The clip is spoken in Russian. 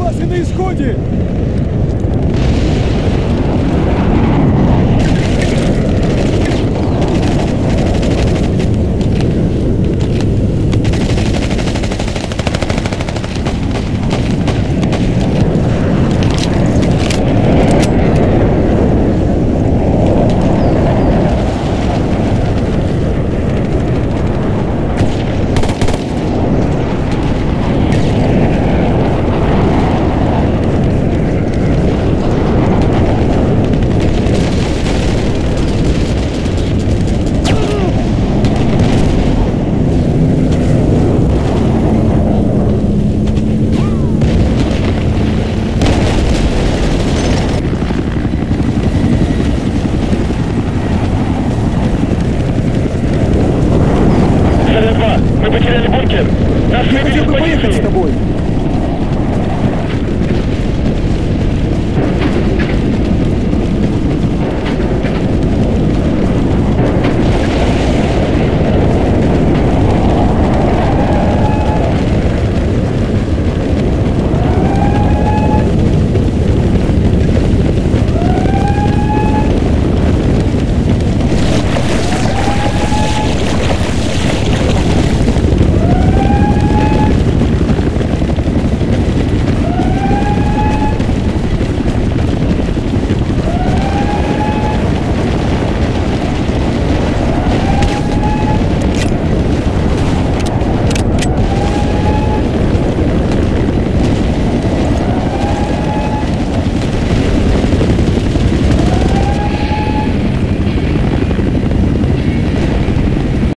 Донбассе на исходе! Мы потеряли бункер. Нас выбили в позиции. с тобой.